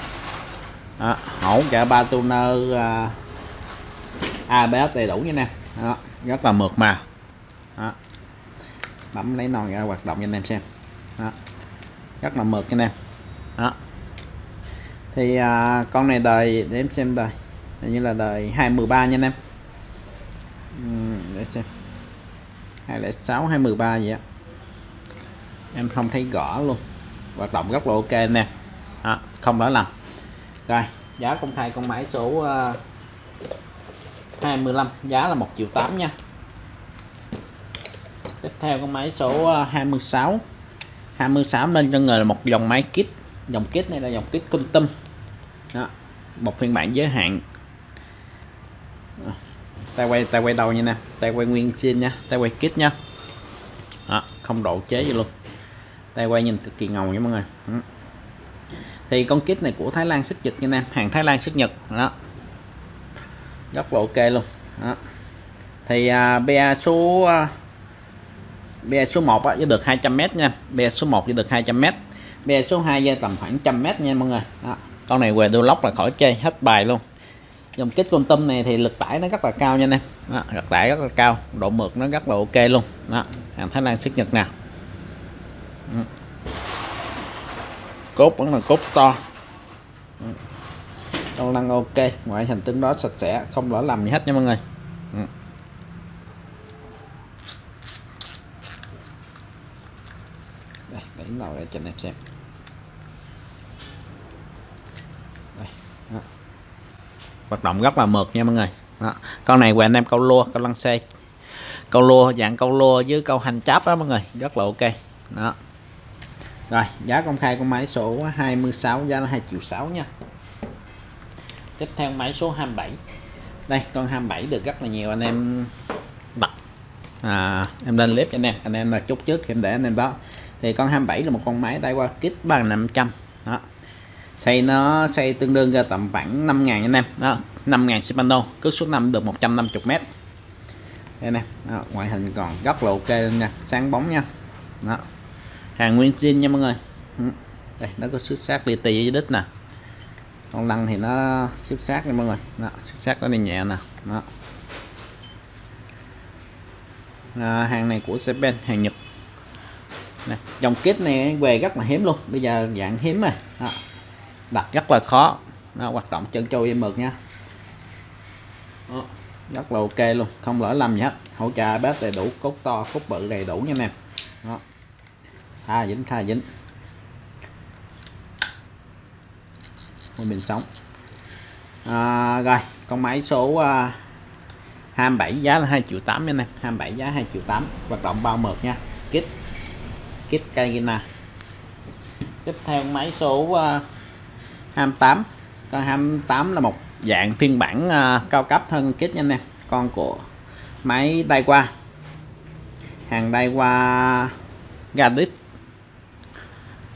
đó. hỗ trợ ba tuner à, uh, ABS đầy đủ nha nè đó. rất là mượt mà đó. bấm lấy nồi ra hoạt động cho anh em xem đó. rất là mượt nha em đó thì à, con này đời để em xem đời. Hình như là đời 213 nha anh em. Uhm, để xem. 206 213 vậy á. Em không thấy gõ luôn. Hoạt động rất là ok nè à, không lỗi lầm. Rồi giá công khai con máy số à, uh, 25 giá là 1 triệu 8 nha. Tiếp theo con máy số à, 26 26 lên cho người là một dòng máy kit. Dòng kit này là dòng kit tâm đó. Một phiên bản giới hạn. Tay quay tay quay đầu như nè. Tay quay nguyên xin nha. Tay quay kit nha. Đó, không độ chế gì luôn. Tay quay nhìn cực kỳ ngầu nha mọi người. Đó. thì con kit này của Thái Lan xuất nhật nha nè. Hàng Thái Lan xuất nhật. Đó. Rất là ok luôn. Đó. thì à, BA số à, BA số 1 á, được 200m nha. BA số 1 chỉ được 200m BA số 2 ra tầm khoảng 100m nha mọi người. Đó con này về đôi lóc là khỏi chơi hết bài luôn. Dòng kích con tâm này thì lực tải nó rất là cao nha anh em. Đó, lực tải rất là cao độ mượt nó rất là ok luôn. Đó hàng Thái Lan xuất nhật nè cốt vẫn là cốt to. Con năng ok ngoại hình tướng đó sạch sẽ không lỡ làm gì hết nha mọi người. Đây đẩy nồi ra cho anh em xem đây, đó hoạt động rất là mượt nha mọi người. Đó. con này của anh em câu lua câu lăng xe câu lua dạng câu lua với câu hành cháp đó mọi người rất là ok. Đó. Rồi giá công khai của máy số 26 giá là 2 triệu 6 nha. Tiếp theo máy số 27 đây con 27 được rất là nhiều anh em đặt. À, em lên clip cho anh em anh em là chút trước em để anh em đó. Thì con 27 là một con máy tay qua kit bằng 500 đó xây nó xây tương đương ra tầm khoảng 5 ngàn anh em. Đó 5 ngàn Shimano cứ số năm được 150 mét. Đây nè đó, ngoại hình còn rất là ok nha sáng bóng nha. Đó hàng nguyên zin nha mọi người. Ừ, đây nó có xuất sắc li tì với đít nè. Con lăng thì nó xuất sắc nha mọi người. Đó, xuất sắc nó đi nhẹ nè. Đó. À, hàng này của Sepen hàng Nhật. Nè, dòng kit này về rất là hiếm luôn bây giờ dạng hiếm mà đó đặt rất là khó. Nó hoạt động chân trâu em mực nha. Đó. rất là ok luôn không lỡ lầm gì hết. Hỗ trợ bếp đầy đủ cốt to cốt bự đầy đủ nha anh em đó. Tha dính tha dính. Ôi, mình sống. À, rồi con máy số à, 27 giá là 2 triệu 8 nha em 27 giá 2 triệu 8 hoạt động bao mượt nha. Kit kit Kagina. Tiếp theo máy số à, 28 con 28 là một dạng phiên bản uh, cao cấp hơn kit nha anh em. Con của máy tay qua hàng tay qua Gadis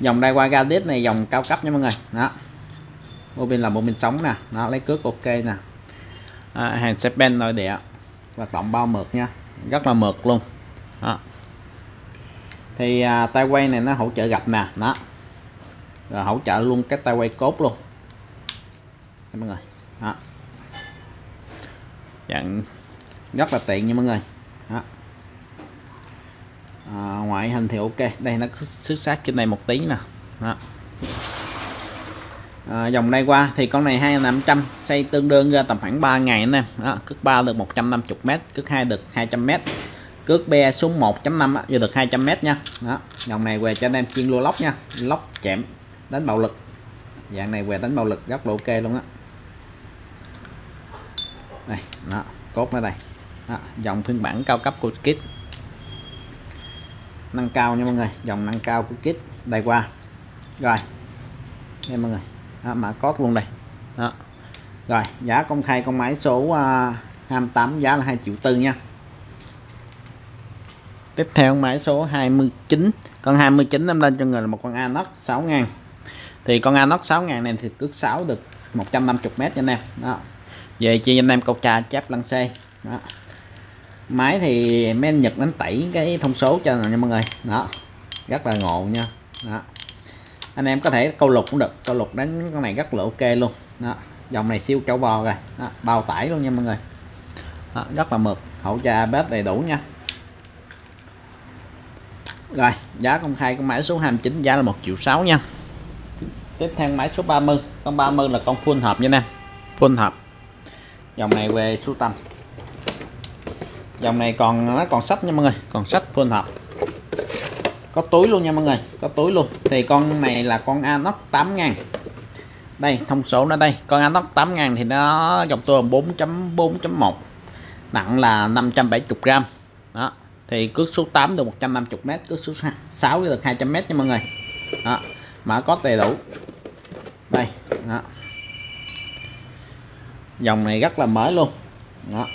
dòng đây qua Gadis này dòng cao cấp nha mọi người. Đó. Bộ pin là bộ pin sống nè. Nó lấy cước ok nè. À, hàng Japan nội địa. Hoạt động bao mượt nha. Rất là mượt luôn. Đó. thì à, tay quay này nó hỗ trợ gặp nè. Đó rồi hỗ trợ luôn cái tay quay cốt luôn. Đây, mọi người. Đó. Dạng rất là tiện nha mọi người. Đó. À, ngoại hình thì ok. Đây nó xuất sắc trên này một tí nè. Đó. À, dòng đây qua thì con này 2500 xây tương đương ra tầm khoảng 3 ngày anh em. Đó, cước 3 được 150 m cước 2 được 200 m cước be xuống 1.5 giờ được 200 m nha. Đó dòng này về cho anh em chuyên lô lóc nha. Lóc chẹm đánh bạo lực. Dạng này về đánh bạo lực góc độ ok luôn á. Đây nó cốt nó đây. Đó, dòng phiên bản cao cấp của kit. Nâng cao nha mọi người dòng nâng cao của kit. Đây qua. Rồi. Đây mọi người. Đó, mã cốt luôn đây. Đó. Rồi giá công khai con máy số à, uh, 28 giá là 2 triệu tư nha. Tiếp theo máy số 29 con 29 em lên cho người là một con Anox 6 ngàn thì con Anox 6 này thì cước 6 được 150 mét cho anh em. Đó. Về chia anh em câu trà chép lăng xe đó. Máy thì mấy anh Nhật đánh tẩy cái thông số cho nha mọi người. Đó. Rất là ngộ nha. Đó. Anh em có thể câu lục cũng được. Câu lục đánh con này rất là ok luôn. Đó. Dòng này siêu trâu bò rồi. Đó, bao tải luôn nha mọi người. Đó, rất là mượt. Hậu trà bếp đầy đủ nha. Rồi giá công khai con máy số 29 giá là 1 triệu 6 nha tiếp theo máy số 30 con 30 là con full hợp nha em. Full hợp. Dòng này về số tầm. Dòng này còn nó còn sách nha mọi người. Còn sách full hợp. Có túi luôn nha mọi người. Có túi luôn. Thì con này là con Anox 8 ngàn. Đây thông số nó đây. Con Anox 8 ngàn thì nó dòng tua 4.4.1 nặng là 570 gram. Đó. Thì cước số 8 được 150 m cước số 6 được 200 m nha mọi người. Đó. Mã có đầy đủ đây. Đó. Dòng này rất là mới luôn. Đó.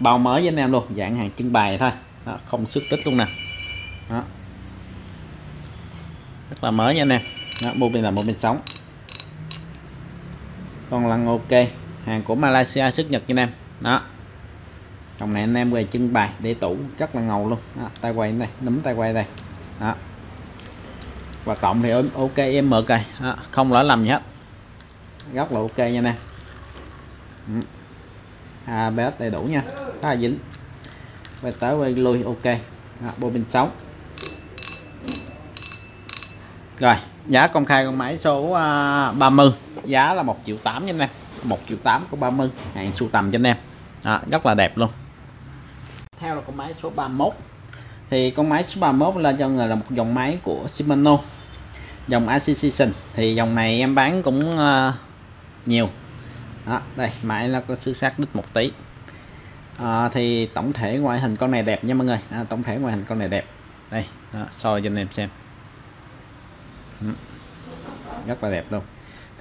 Bao mới với anh em luôn dạng hàng trưng bày thôi. Đó, không xuất tích luôn nè. Đó. Rất là mới nha anh em. Đó, mua bên là một bên sống. Con lăn ok hàng của Malaysia xuất Nhật cho anh em. Đó. Dòng này anh em về trưng bày để tủ rất là ngầu luôn. Đó, tay quay này nấm tay quay đây. Đó và cộng thì ok em mở cây đó, à, không lỗi lầm gì hết. Góc là ok nha nè. Ừ. À, BS đầy đủ nha. Khá là dính. Quay tới quay lui ok. Đó, bô pin sống rồi giá công khai con máy số à, uh, 30 giá là 1 triệu 8 nha anh em. 1 triệu 8 có 30 hàng sưu tầm cho anh em. Đó, rất là đẹp luôn. Theo là con máy số 31 thì con máy số 31 là cho người là một dòng máy của Shimano dòng Association thì dòng này em bán cũng uh, nhiều. Đó, đây máy là có sự xác đứt một tí. À, thì tổng thể ngoại hình con này đẹp nha mọi người. À, tổng thể ngoại hình con này đẹp. Đây đó, soi cho anh em xem. Ừ, rất là đẹp luôn.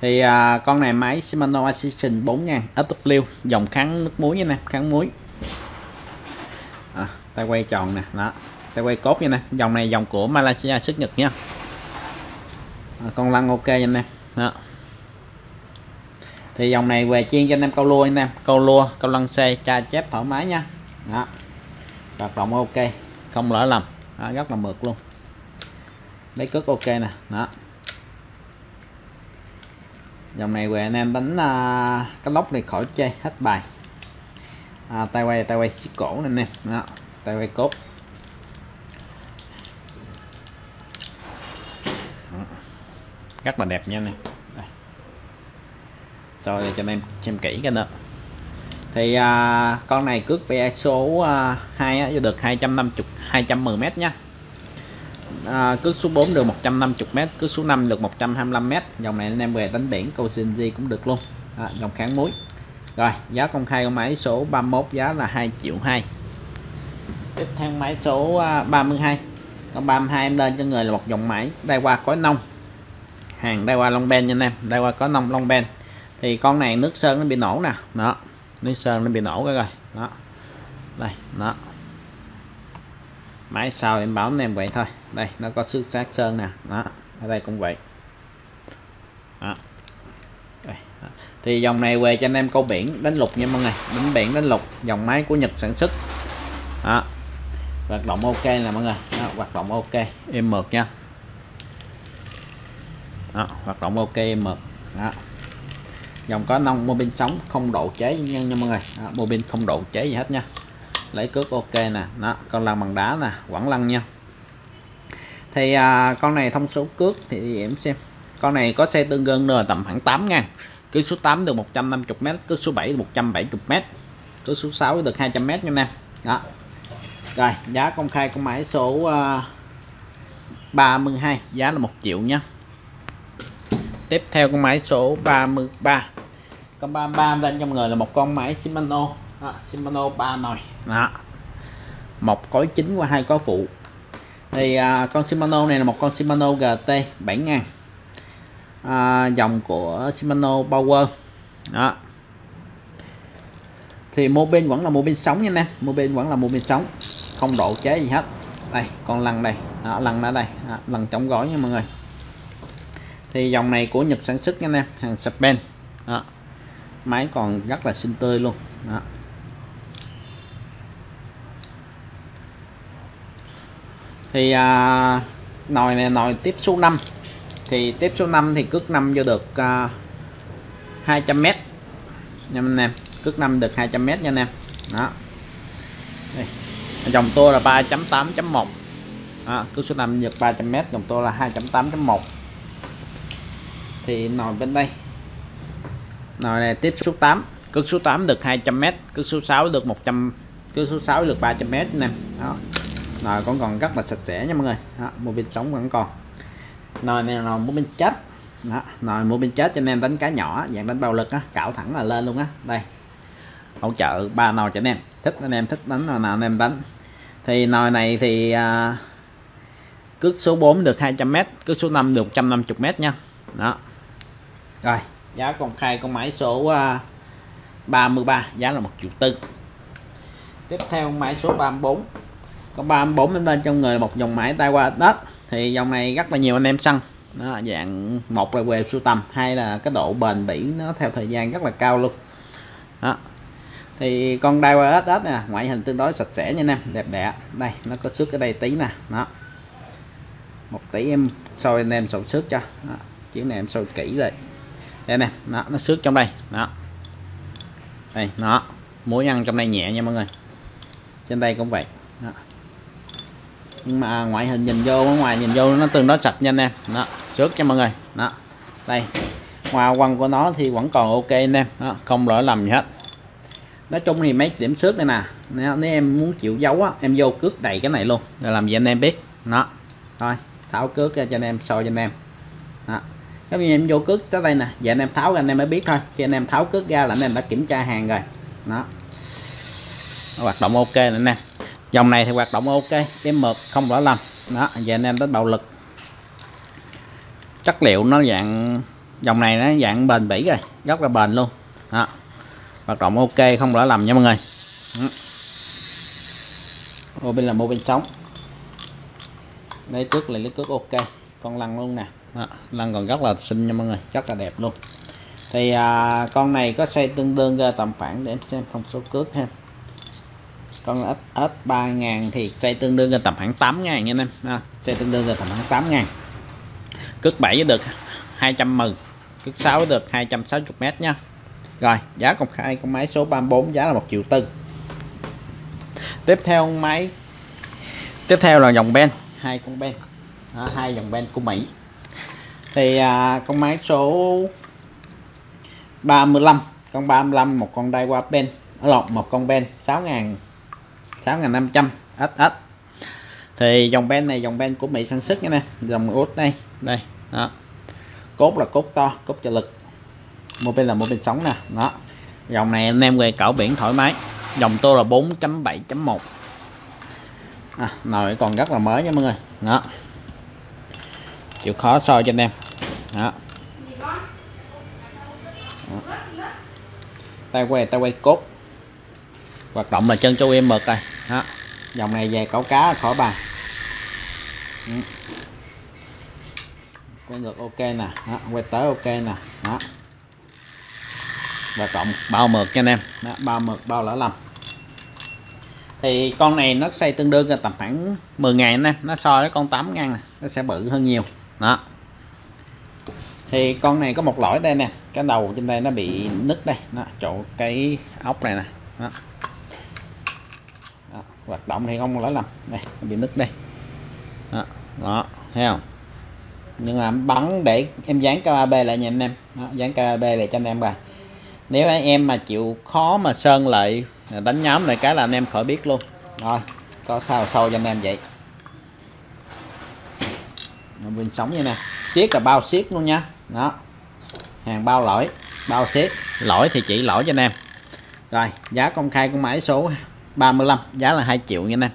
Thì à, con này máy Shimano Assistant 4000 SW dòng kháng nước muối nha nè kháng muối. À, tay quay tròn nè đó tay quay cốt nha nè. Dòng này dòng của Malaysia xuất Nhật nha à, con lăn ok nha nè đó thì dòng này về chiên cho anh em câu lua anh em. Câu lua câu lăn xe tra chép thoải mái nha. Đó hoạt động ok không lỡ lầm. Đó, rất là mượt luôn. Lấy cước ok nè. Đó dòng này về anh em đánh uh, cái lốc này khỏi chơi hết bài. À, tay quay tay quay chiếc cổ này anh em. Đó tay quay cốt rất là đẹp nha anh em. Rồi cho em xem kỹ cái nữa thì à, con này cước PE số à, 2 á, được 250 210 m nha. À, cước số 4 được 150 m cước số 5 được 125 m dòng này anh em về đánh biển câu gì cũng được luôn. À, dòng kháng muối. Rồi giá công khai con máy số 31 giá là 2 triệu 2 tiếp theo máy số à, 32 con 32 em lên cho người là một dòng máy đai qua cối nông hàng Daiwa qua Long Ben nha anh em. Daiwa qua có nông Long Ben thì con này nước sơn nó bị nổ nè. Đó nước sơn nó bị nổ cái rồi. Đó đây đó. Máy sau em báo anh em vậy thôi. Đây nó có xước sát sơn nè. Đó ở đây cũng vậy. Đó. Đây, đó. thì dòng này về cho anh em câu biển đánh lục nha mọi người. Đánh biển đánh lục dòng máy của Nhật sản xuất. Đó. Hoạt động ok nè mọi người. Đó, hoạt động ok. Em mượt nha đó, hoạt động ok em mượt đó. Dòng có nông mô bên sống không độ chế nha, nha mọi người. Đó, mô bên không độ chế gì hết nha. Lấy cước ok nè. Đó con lăn bằng đá nè quẳng lăn nha. Thì à, con này thông số cước thì em xem. Con này có xe tương đương nữa tầm khoảng 8 ngàn. Cứ số 8 được 150m cứ số 7 được 170m cứ số 6 được 200m nha em. Đó. Rồi giá công khai con máy số à, uh, 32 giá là 1 triệu nha tiếp theo con máy số 33 con 33 lên trong người là một con máy Shimano. Đó, Shimano 3 nồi. Đó. Một cối chính qua hai cối phụ. Thì à, con Shimano này là một con Shimano GT 7000 à, dòng của Shimano Power. Đó. Thì mô bên vẫn là mô bên sống nha nè mô bên vẫn là mô bên sống không độ chế gì hết. Đây con lăn đây. Đó, lăn ở đây. Đó, lăn chống gói nha mọi người thì dòng này của Nhật sản xuất nha anh em hàng Japan. Đó. Máy còn rất là xinh tươi luôn. Đó. thì à, nồi này nồi tiếp số 5 thì tiếp số 5 thì cước 5 vô được à, 200m nha anh em cước 5 được 200m nha anh em. Đó. Đây. dòng tua là 3.8.1 à, cước số 5 được 300m dòng tua là 2.8.1 thì nồi bên đây. Nồi này tiếp số 8 cước số 8 được 200m cước số 6 được 100 cước số 6 được 300m nè. Đó. Nồi còn còn rất là sạch sẽ nha mọi người. Đó, một bên sống vẫn còn. Nồi này là một bên chết. Đó, nồi một bên chết cho nên đánh cá nhỏ dạng đánh bao lực á cạo thẳng là lên luôn á. Đây. Hỗ trợ ba nồi cho anh em. Thích anh em thích đánh nồi nào anh em đánh. Thì nồi này thì à, cước số 4 được 200m cước số 5 được 150m nha. Đó rồi giá công khai con máy số à, uh, 33 giá là một triệu tư. Tiếp theo máy số 34 con 34 lên lên trong người là một dòng máy tay qua đất thì dòng này rất là nhiều anh em săn. Nó dạng một là về sưu tầm hai là cái độ bền bỉ nó theo thời gian rất là cao luôn. Đó. Thì con đai qua đất nè ngoại hình tương đối sạch sẽ nha anh em đẹp đẽ. Đây nó có xước ở đây tí nè đó. Một tỷ em soi anh em sầu xước cho. Đó. này em soi kỹ rồi đây nè nó nó xước trong đây đó. Đây nó muối ăn trong đây nhẹ nha mọi người. Trên đây cũng vậy đó. nhưng mà ngoại hình nhìn vô ở ngoài nhìn vô nó tương đối sạch nha anh em đó xước cho mọi người đó. Đây hoa quăng của nó thì vẫn còn ok anh em đó, không lỗi lầm gì hết. Nói chung thì mấy điểm xước đây nè nếu, nếu em muốn chịu dấu á em vô cước đầy cái này luôn rồi làm gì anh em biết nó thôi tháo cước ra cho anh em soi cho anh em đó các anh em vô cước tới đây nè. Giờ anh em tháo ra, anh em mới biết thôi. Khi anh em tháo cước ra là anh em đã kiểm tra hàng rồi. Đó. Hoạt động ok nè dòng này thì hoạt động ok. Em mượt không rõ lầm. Đó, giờ anh em tới bạo lực. Chất liệu nó dạng, dòng này nó dạng bền bỉ rồi. Rất là bền luôn. Đó. Hoạt động ok, không lỡ lầm nha mọi người. Ô, bên là mô bên sống lấy cước là lấy cước ok. Con lăn luôn nè đó, lăn còn rất là xinh nha mọi người rất là đẹp luôn. Thì à, con này có xây tương đương ra tầm khoảng để em xem thông số cước ha. Con S, S 3000 thì xây tương đương ra tầm khoảng 8 ngàn nha em. À, xây tương đương ra tầm khoảng 8 ngàn. Cước 7 được 210 cước 6 được 260 m nha. Rồi giá công khai con máy số 34 giá là 1 triệu tư. Tiếp theo máy tiếp theo là dòng ben hai con ben. Đó, hai dòng ben của Mỹ thì à, con máy số 35 con 35 một con đai qua ben à, lộn một con ben 6.000 6.500 SS thì dòng ben này dòng ben của Mỹ sản xuất nha nè dòng út đây đây đó. Cốt là cốt to cốt trợ lực. Một bên là một bên sống nè đó. Dòng này anh em về cảo biển thoải mái dòng tô là 4.7.1 à, nồi còn rất là mới nha mọi người đó. Chịu khó soi cho anh em đó, đó. tay quay tay quay cốt. Hoạt động là chân châu em mực rồi. Đó. Dòng này về cẩu cá khỏi bàn ừ. quay ngược ok nè. Đó, quay tới ok nè. Đó. Và cộng bao mực cho anh em. Đó, bao mực bao lỡ lầm. Thì con này nó xây tương đương là tầm khoảng 10 ngàn anh em. Nó so với con 8 ngàn này. nó sẽ bự hơn nhiều. Đó thì con này có một lỗi đây nè. Cái đầu trên đây nó bị nứt đây. Nó chỗ cái ốc này nè. Đó. Đó, hoạt động thì không lỗi lầm. Đây nó bị nứt đây. Đó, đó thấy không? Nhưng mà bắn để em dán KAB lại nha anh em. Đó, dán B lại cho anh em bà nếu anh em mà chịu khó mà sơn lại à, đánh nhóm này cái là anh em khỏi biết luôn. Rồi có sao sâu cho anh em vậy. Bên sống như nè. Siết là bao siết luôn nha đó. Hàng bao lỗi bao xếp. Lỗi thì chỉ lỗi cho anh em. Rồi giá công khai con máy số 35 giá là 2 triệu nha anh em.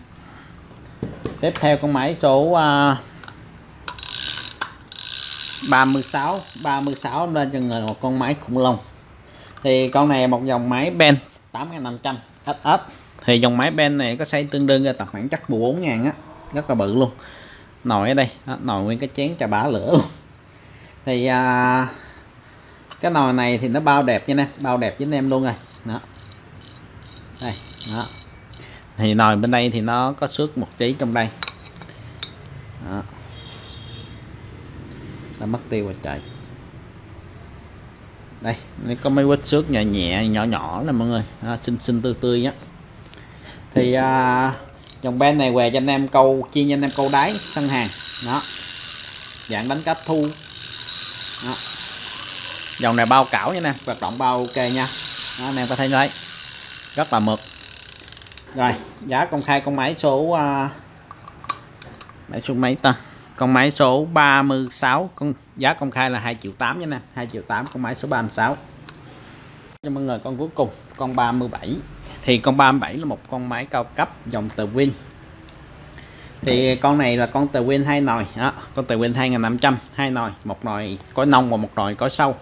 Tiếp theo con máy số uh, 36 36 lên cho người một con máy khủng long. Thì con này một dòng máy Ben 8500 SS thì dòng máy Ben này có xây tương đương ra tầm khoảng chắc 14 ngàn á. Rất là bự luôn. Nồi ở đây. Đó, nồi nguyên cái chén trà bá lửa luôn thì à, cái nồi này thì nó bao đẹp nha em bao đẹp với anh em luôn rồi. Đó. Đây đó. Thì nồi bên đây thì nó có xước một tí trong đây. Đó. đã mất tiêu rồi trời. Đây có mấy vết xước nhẹ nhẹ nhỏ nhỏ là mọi người. Đó, xinh xinh tươi tươi nhá thì à, dòng ben này về cho anh em câu chia cho anh em câu đáy sân hàng. Đó. Dạng đánh cách thu đó. dòng này bao cảo nha nè hoạt động bao ok nha. Đó, anh em có thể thấy rất là mực rồi giá công khai con máy số uh, máy số mấy ta? Con máy số 36 con giá công khai là 2 triệu 8 nha nè. 2 triệu 8 con máy số 36 cho mọi người con cuối cùng con 37 thì con 37 là một con máy cao cấp dòng từ Win thì con này là con từ Win hai nồi đó con từ Win 2500 hai nồi một nồi có nông và một nồi có sâu.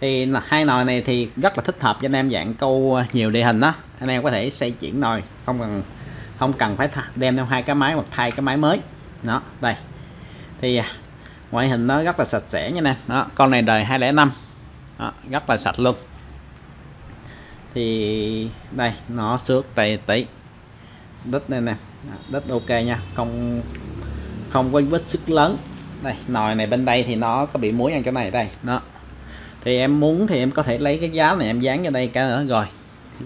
Thì hai nồi này thì rất là thích hợp cho anh em dạng câu nhiều địa hình đó. Anh em có thể xây chuyển nồi không cần không cần phải đem theo hai cái máy hoặc thay cái máy mới. Đó đây. Thì à, ngoại hình nó rất là sạch sẽ nha nè đó con này đời 205 đó, rất là sạch luôn. Thì đây nó xước tay tí đất đây nè đất ok nha. Không không có vết sức lớn. Đây nồi này bên đây thì nó có bị muối ăn chỗ này đây. Đó. Thì em muốn thì em có thể lấy cái giá này em dán vào đây cái nữa. Rồi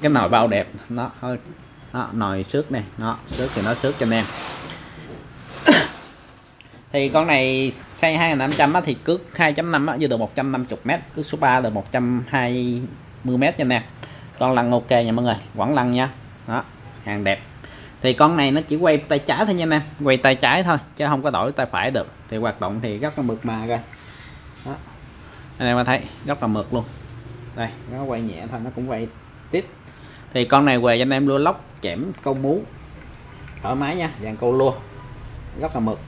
cái nồi bao đẹp. Nó hơi đó, nồi xước này. Nó xước thì nó xước cho anh em. Thì con này xây 2500 á, thì cước 2.5 á, vừa được 150 m cước số 3 được 120 m nha nè con lăn ok nha mọi người. Quẳng lăn nha. Đó hàng đẹp thì con này nó chỉ quay tay trái thôi nha anh em quay tay trái thôi chứ không có đổi tay phải được. Thì hoạt động thì rất là mượt mà coi đó. anh em thấy rất là mượt luôn. Đây nó quay nhẹ thôi nó cũng quay tiếp. Thì con này về cho anh em lua lóc chẻm câu mú. Thoải mái nha dàn câu lua. Rất là mượt.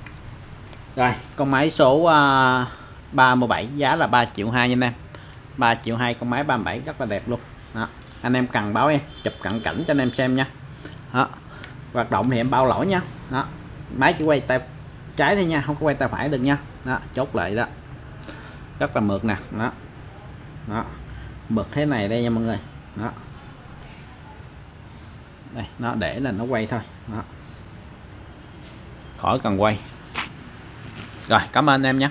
Rồi con máy số à, uh, 37 giá là 3 triệu 2 nha anh em. 3 triệu 2 con máy 37 rất là đẹp luôn. Đó anh em cần báo em chụp cận cảnh cho anh em xem nha. Đó hoạt động thì em bao lỗi nha. Đó. Máy chỉ quay tay trái thôi nha, không có quay tay phải được nha. Đó, chốt lại đó. Rất là mượt nè. Đó. Đó. Mượt thế này đây nha mọi người. Đó. Đây, nó để là nó quay thôi. Đó. Khỏi cần quay. Rồi, cảm ơn em nhé